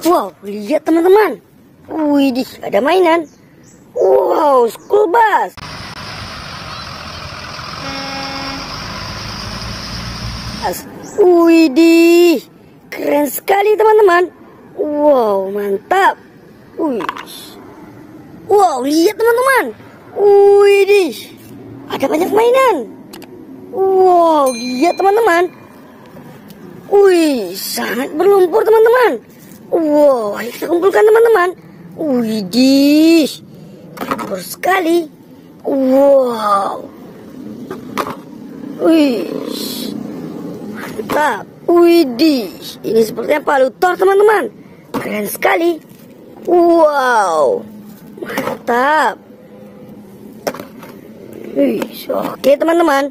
Wow, lihat teman-teman. Wih, ada mainan. Wow, school bus. Widih, keren sekali teman-teman. Wow, mantap. Wih. Wow, lihat teman-teman. Widih, ada banyak mainan. Wow, lihat teman-teman. Wih, sangat berlumpur teman-teman. Wow, ayo kita kumpulkan teman-teman. Widih, berlumpur sekali. Wow. Wih, mantap. Widih, ini sepertinya palutor teman-teman. Keren sekali. Wow, mantap. Wih, oke teman-teman.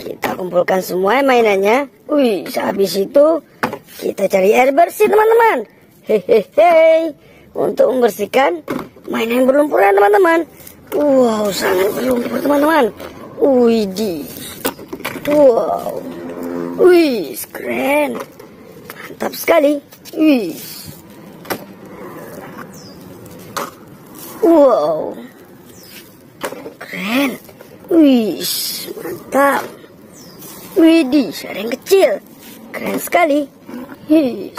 Kita kumpulkan semua mainannya. Wih, habis itu kita cari air bersih teman-teman. Hehehe. Untuk membersihkan mainan berlumpur ya teman-teman. Wow, sangat berlumpur teman-teman. Widih. Wow. Wih, keren. Mantap sekali. Wih. Wow. Keren. Wih, mantap. Widih, ada yang kecil. Keren sekali. Wih.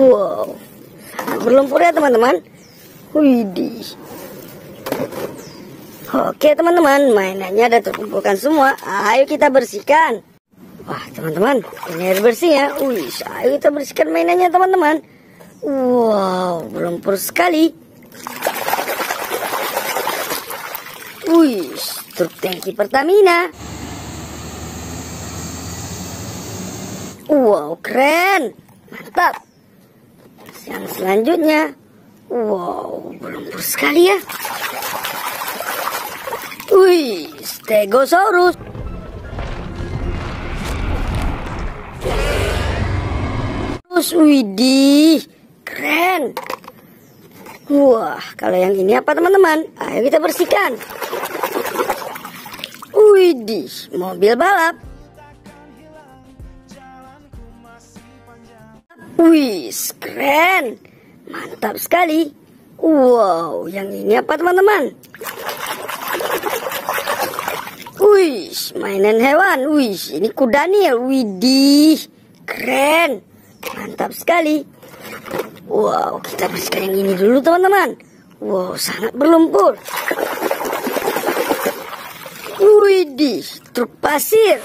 Wow. Berlumpur ya teman-teman. Widih. Oke teman-teman, mainannya udah terkumpulkan semua. Ayo kita bersihkan. Wah teman-teman, ini air bersih ya. Wih, ayo kita bersihkan mainannya teman-teman. Wow, berlumpur sekali. Wih, truk tangki Pertamina. Wow, keren. Mantap. Yang selanjutnya. Wow, berlumpur sekali ya. Wih, Stegosaurus. Terus, widih, keren. Wah, kalau yang ini apa teman-teman? Ayo kita bersihkan. Widih, mobil balap. Wih, keren. Mantap sekali. Wow, yang ini apa teman-teman? Wih, mainan hewan. Wih, ini kuda nih. Widih, keren. Mantap sekali. Wow, kita bersihkan yang ini dulu teman-teman. Wow, sangat berlumpur. Widih, truk pasir.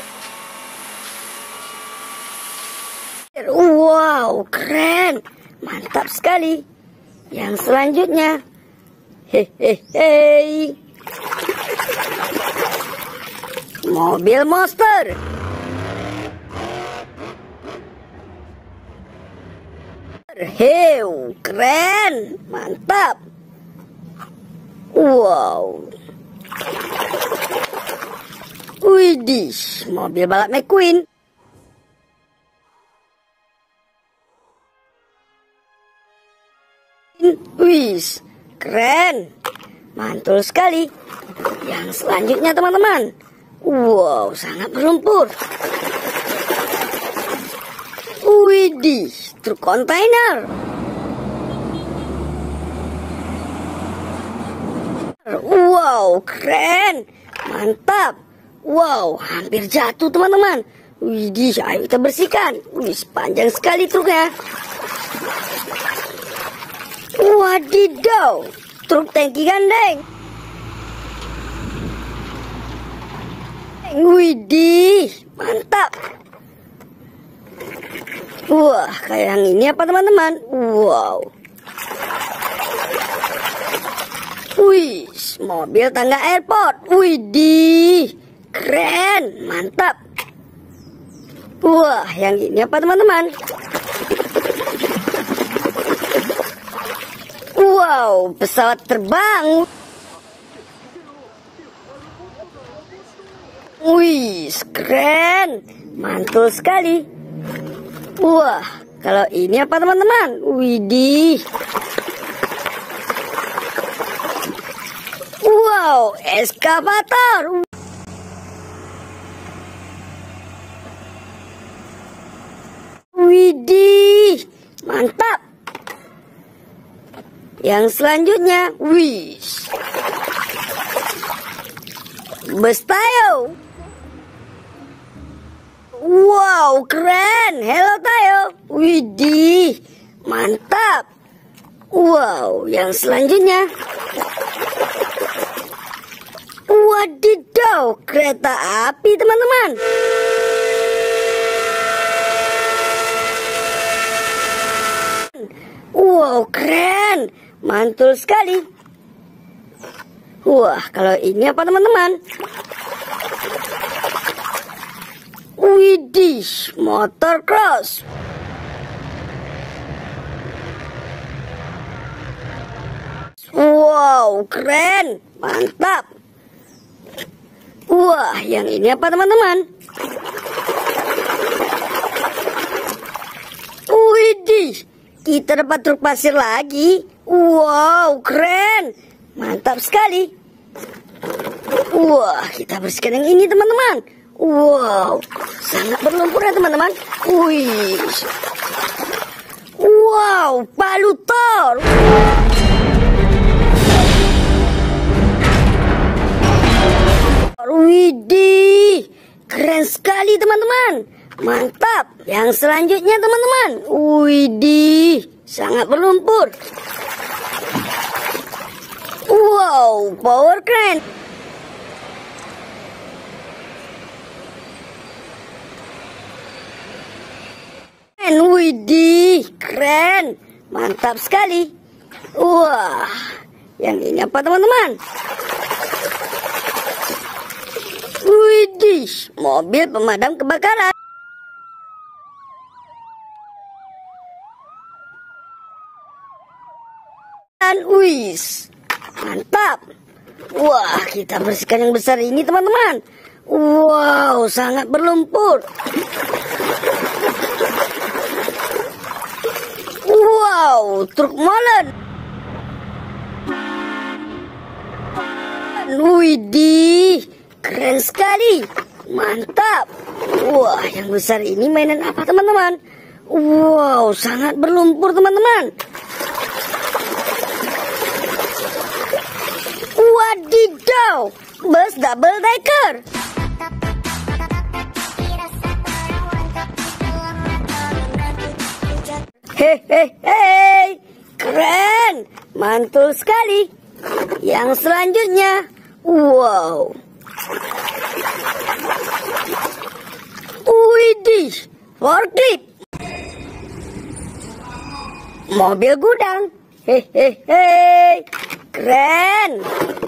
Wow, keren. Mantap sekali. Yang selanjutnya. Hehehe. Mobil monster. Heu, keren. Mantap. Wow. Widih, mobil balap McQueen. Keren. Mantul sekali. Yang selanjutnya teman-teman. Wow, sangat berlumpur. Widih, truk kontainer. Wow, keren. Mantap. Wow, hampir jatuh teman-teman. Widih, ayo kita bersihkan. Wih, panjang sekali truknya. Wadidaw, truk tangki gandeng. Widih, mantap. Wah, kayak yang ini apa teman-teman? Wow. Wih, mobil tangga airport. Widih, keren, mantap. Wah, yang ini apa teman-teman? Wow, pesawat terbang. Wih, keren. Mantul sekali. Wah, kalau ini apa teman-teman? Widih. Wow, eskavator. Widih, mantap. Yang selanjutnya, wih. Bus Tayo. Wow, keren. Hello Tayo. Widih, mantap. Wow, yang selanjutnya. Wadidaw, kereta api teman-teman. Wow, keren. Mantul sekali. Wah, kalau ini apa teman-teman? Widih, motor cross. Wow, keren. Mantap. Wah, yang ini apa teman-teman? Widih, kita dapat truk pasir lagi. Wow, keren. Mantap sekali. Wah, kita bersihkan yang ini teman-teman. Wow, sangat berlumpur ya teman-teman. Wih. Wow, palutor. Widih, keren sekali teman-teman. Mantap. Yang selanjutnya teman-teman. Widih, sangat berlumpur. Wow, power crane. Widih, keren. Mantap sekali. Wah, yang ini apa teman-teman? Widih, mobil pemadam kebakaran. Dan wis, mantap. Wah, kita bersihkan yang besar ini teman-teman. Wow, sangat berlumpur. Wow, truk molen. Widih, keren sekali. Mantap. Wah, yang besar ini mainan apa teman-teman? Wow, sangat berlumpur teman-teman. Wadidaw, bus double decker. Hehehe, keren, mantul sekali. Yang selanjutnya, wow. Widih, forklift. Mobil gudang. Hehehe, keren,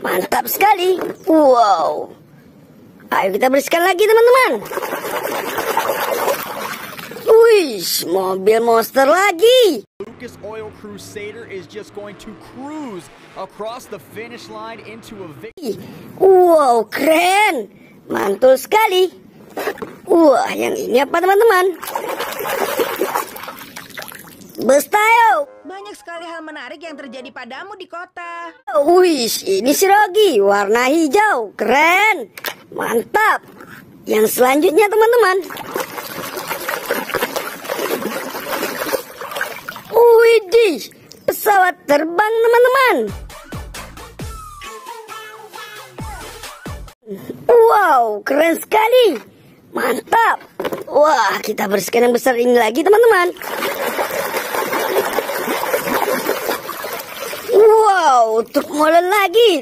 mantap sekali. Wow. Ayo kita bersihkan lagi teman-teman. Wih, mobil monster lagi. Lucas Oil Crusader is just going to cruise across the finish line into a victory. Wow, keren. Mantul sekali. Wah, yang ini apa teman-teman? Bus tayo. Banyak sekali hal menarik yang terjadi padamu di kota. Wih, ini si Rogi, warna hijau. Keren. Mantap. Yang selanjutnya teman-teman. Widih, pesawat terbang teman-teman. Wow, keren sekali. Mantap. Wah, kita bersihkan yang besar ini lagi teman-teman. Wow, truk molen lagi.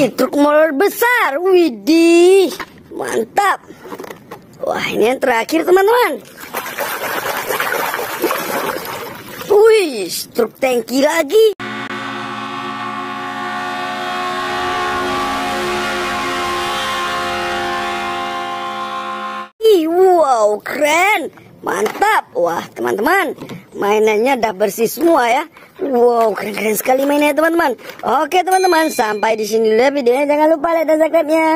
Ih, truk molen besar. Widih, mantap. Wah, ini yang terakhir teman-teman. Wih, truk tangki lagi. Wow, keren. Mantap. Wah, teman-teman. Mainannya udah bersih semua ya. Wow, keren-keren sekali mainnya teman-teman. Oke, teman-teman. Sampai di sini dulu videonya. Jangan lupa like dan subscribe-nya.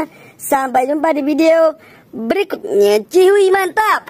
Sampai jumpa di video berikutnya. Cihui, mantap.